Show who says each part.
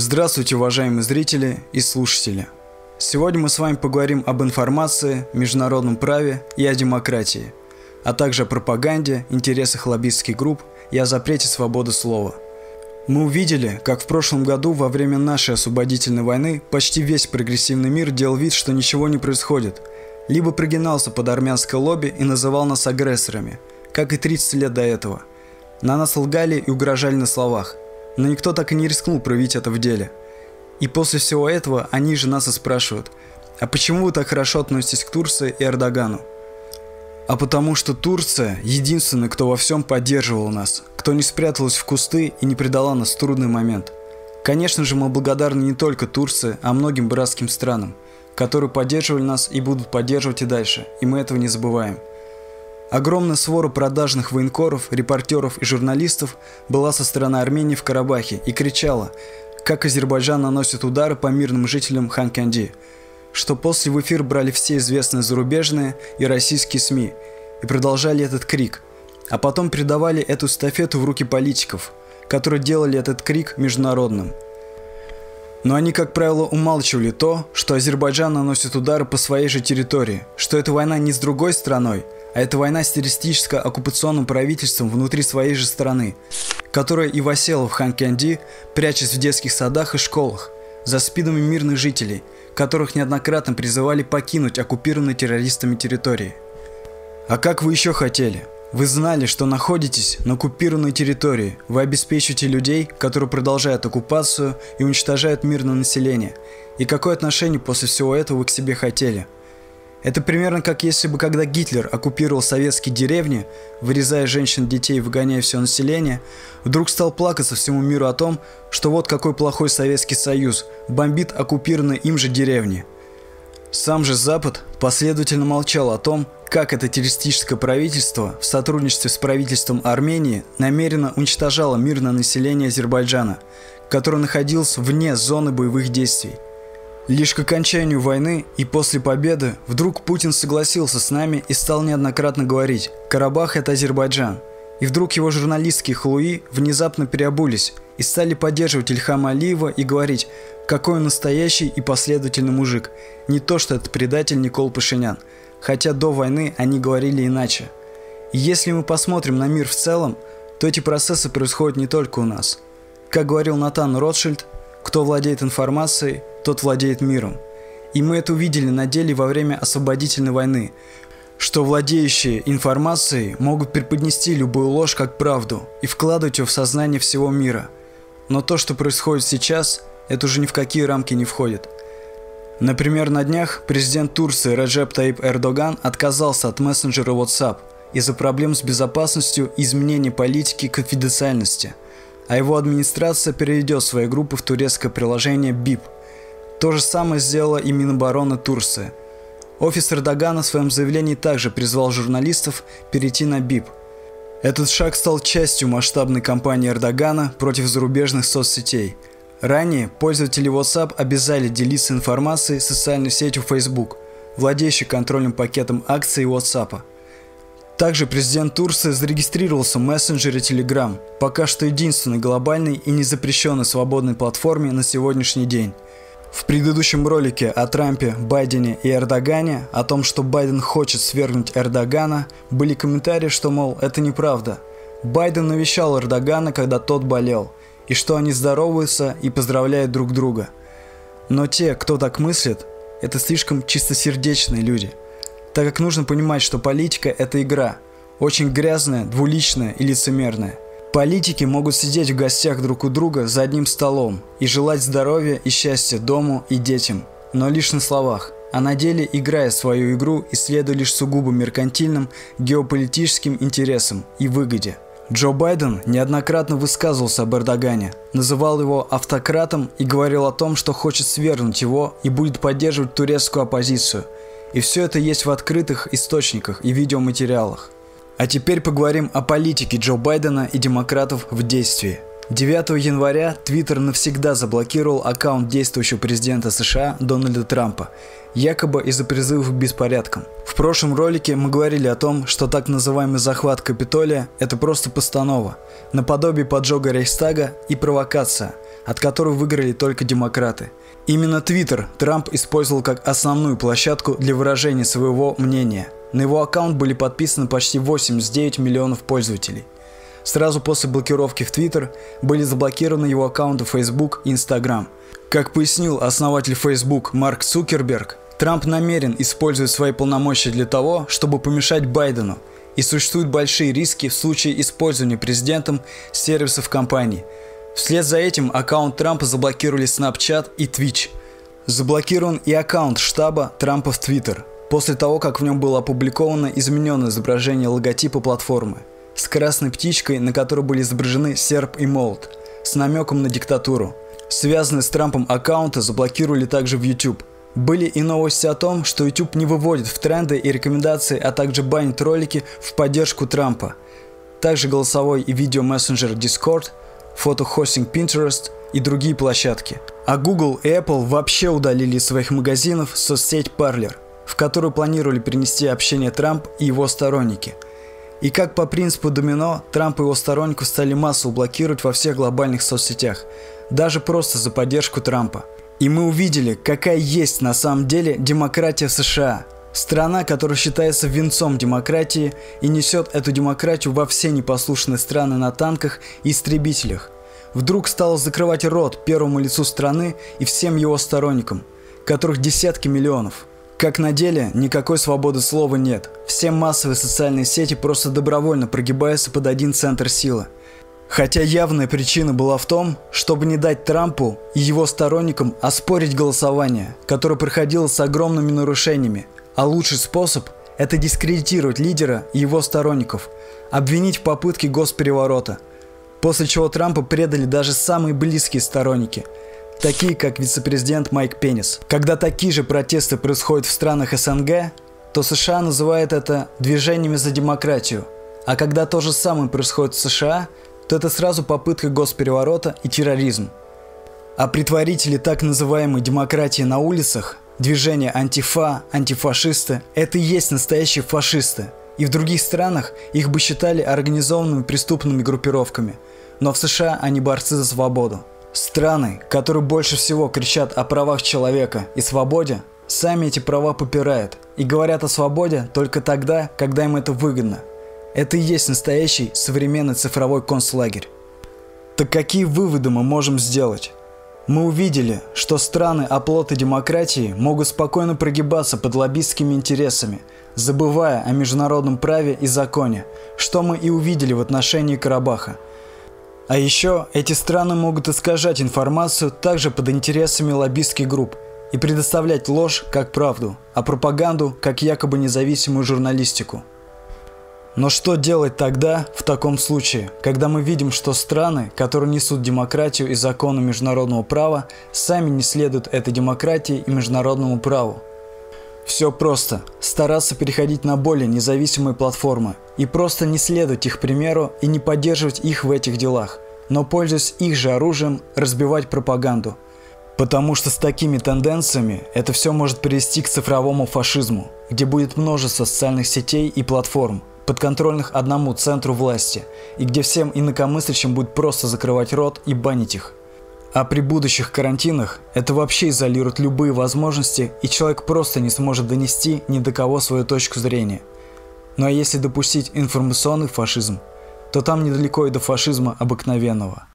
Speaker 1: Здравствуйте, уважаемые зрители и слушатели. Сегодня мы с вами поговорим об информации, международном праве и о демократии, а также о пропаганде, интересах лоббистских групп и о запрете свободы слова. Мы увидели, как в прошлом году во время нашей освободительной войны почти весь прогрессивный мир делал вид, что ничего не происходит, либо прогинался под армянское лобби и называл нас агрессорами, как и 30 лет до этого. На нас лгали и угрожали на словах – но никто так и не рискнул проявить это в деле. И после всего этого они же нас и спрашивают, а почему вы так хорошо относитесь к Турции и Эрдогану? А потому что Турция – единственный, кто во всем поддерживал нас, кто не спряталась в кусты и не предала нас в трудный момент. Конечно же, мы благодарны не только Турции, а многим братским странам, которые поддерживали нас и будут поддерживать и дальше, и мы этого не забываем. Огромная свора продажных военкоров, репортеров и журналистов была со стороны Армении в Карабахе и кричала, как Азербайджан наносит удары по мирным жителям Ханканди, что после в эфир брали все известные зарубежные и российские СМИ и продолжали этот крик, а потом передавали эту эстафету в руки политиков, которые делали этот крик международным. Но они, как правило, умалчивали то, что Азербайджан наносит удары по своей же территории, что эта война не с другой страной – а это война с террористическо-оккупационным правительством внутри своей же страны, которая и восела в Ханкянди, прячась в детских садах и школах, за спинами мирных жителей, которых неоднократно призывали покинуть оккупированные террористами территории. А как вы еще хотели? Вы знали, что находитесь на оккупированной территории. Вы обеспечиваете людей, которые продолжают оккупацию и уничтожают мирное население. И какое отношение после всего этого вы к себе хотели? Это примерно как если бы когда Гитлер оккупировал советские деревни, вырезая женщин, детей и выгоняя все население, вдруг стал плакаться всему миру о том, что вот какой плохой Советский Союз бомбит оккупированные им же деревни. Сам же Запад последовательно молчал о том, как это террористическое правительство в сотрудничестве с правительством Армении намеренно уничтожало мирное население Азербайджана, которое находилось вне зоны боевых действий. Лишь к окончанию войны и после победы вдруг Путин согласился с нами и стал неоднократно говорить «Карабах – это Азербайджан». И вдруг его журналистские хлуи внезапно переобулись и стали поддерживать Ильхама Алиева и говорить «Какой он настоящий и последовательный мужик, не то что этот предатель Никол Пашинян». Хотя до войны они говорили иначе. И если мы посмотрим на мир в целом, то эти процессы происходят не только у нас. Как говорил Натан Ротшильд, кто владеет информацией, тот владеет миром. И мы это увидели на деле во время освободительной войны, что владеющие информацией могут преподнести любую ложь как правду и вкладывать ее в сознание всего мира. Но то, что происходит сейчас, это уже ни в какие рамки не входит. Например, на днях президент Турции Раджеп Таип Эрдоган отказался от мессенджера WhatsApp из-за проблем с безопасностью и изменения политики конфиденциальности, а его администрация переведет свои группы в турецкое приложение BIP – то же самое сделала и Минобороны Турции. Офис Эрдогана в своем заявлении также призвал журналистов перейти на БИП. Этот шаг стал частью масштабной кампании Эрдогана против зарубежных соцсетей. Ранее пользователи WhatsApp обязали делиться информацией с социальной сетью Facebook, владеющей контрольным пакетом акций WhatsApp. Также президент Турции зарегистрировался в мессенджере Telegram, пока что единственной глобальной и незапрещенной свободной платформе на сегодняшний день – в предыдущем ролике о Трампе, Байдене и Эрдогане, о том, что Байден хочет свергнуть Эрдогана, были комментарии, что, мол, это неправда. Байден навещал Эрдогана, когда тот болел, и что они здороваются и поздравляют друг друга. Но те, кто так мыслит, это слишком чистосердечные люди. Так как нужно понимать, что политика – это игра, очень грязная, двуличная и лицемерная – Политики могут сидеть в гостях друг у друга за одним столом и желать здоровья и счастья дому и детям, но лишь на словах, а на деле играя свою игру и следуя лишь сугубо меркантильным геополитическим интересам и выгоде. Джо Байден неоднократно высказывался об Эрдогане, называл его автократом и говорил о том, что хочет свергнуть его и будет поддерживать турецкую оппозицию. И все это есть в открытых источниках и видеоматериалах. А теперь поговорим о политике Джо Байдена и демократов в действии. 9 января Твиттер навсегда заблокировал аккаунт действующего президента США Дональда Трампа, якобы из-за призывов к беспорядкам. В прошлом ролике мы говорили о том, что так называемый захват Капитолия – это просто постанова, наподобие поджога Рейхстага и провокация, от которой выиграли только демократы. Именно Твиттер Трамп использовал как основную площадку для выражения своего мнения. На его аккаунт были подписаны почти 89 миллионов пользователей. Сразу после блокировки в Твиттер были заблокированы его аккаунты Facebook и Instagram. Как пояснил основатель Facebook Марк Цукерберг, Трамп намерен использовать свои полномочия для того, чтобы помешать Байдену, и существуют большие риски в случае использования президентом сервисов компании. Вслед за этим аккаунт Трампа заблокировали Snapchat и Twitch. Заблокирован и аккаунт штаба Трампа в Twitter, после того, как в нем было опубликовано измененное изображение логотипа платформы с красной птичкой, на которой были изображены серп и молот, с намеком на диктатуру. Связанные с Трампом аккаунты заблокировали также в YouTube – были и новости о том, что YouTube не выводит в тренды и рекомендации, а также банит ролики в поддержку Трампа. Также голосовой и видео мессенджер Discord, фотохостинг Pinterest и другие площадки. А Google и Apple вообще удалили из своих магазинов соцсеть Parler, в которую планировали перенести общение Трамп и его сторонники. И как по принципу домино, Трамп и его сторонников стали массово блокировать во всех глобальных соцсетях, даже просто за поддержку Трампа. И мы увидели, какая есть на самом деле демократия в США. Страна, которая считается венцом демократии и несет эту демократию во все непослушные страны на танках и истребителях. Вдруг стала закрывать рот первому лицу страны и всем его сторонникам, которых десятки миллионов. Как на деле, никакой свободы слова нет. Все массовые социальные сети просто добровольно прогибаются под один центр силы – Хотя явная причина была в том, чтобы не дать Трампу и его сторонникам оспорить голосование, которое проходило с огромными нарушениями, а лучший способ – это дискредитировать лидера и его сторонников, обвинить в попытке госпереворота, после чего Трампа предали даже самые близкие сторонники, такие как вице-президент Майк Пеннис. Когда такие же протесты происходят в странах СНГ, то США называют это движениями за демократию, а когда то же самое происходит в США – то это сразу попытка госпереворота и терроризм. А притворители так называемой демократии на улицах, движение антифа, антифашисты – это и есть настоящие фашисты. И в других странах их бы считали организованными преступными группировками. Но в США они борцы за свободу. Страны, которые больше всего кричат о правах человека и свободе, сами эти права попирают и говорят о свободе только тогда, когда им это выгодно – это и есть настоящий современный цифровой концлагерь. Так какие выводы мы можем сделать? Мы увидели, что страны оплоты демократии могут спокойно прогибаться под лоббистскими интересами, забывая о международном праве и законе, что мы и увидели в отношении Карабаха. А еще эти страны могут искажать информацию также под интересами лоббистских групп и предоставлять ложь как правду, а пропаганду как якобы независимую журналистику. Но что делать тогда, в таком случае, когда мы видим, что страны, которые несут демократию и законы международного права, сами не следуют этой демократии и международному праву? Все просто. Стараться переходить на более независимые платформы и просто не следовать их примеру и не поддерживать их в этих делах, но пользуясь их же оружием, разбивать пропаганду. Потому что с такими тенденциями это все может привести к цифровому фашизму, где будет множество социальных сетей и платформ, подконтрольных одному центру власти, и где всем инакомыслящим будет просто закрывать рот и банить их. А при будущих карантинах это вообще изолирует любые возможности, и человек просто не сможет донести ни до кого свою точку зрения. Ну а если допустить информационный фашизм, то там недалеко и до фашизма обыкновенного.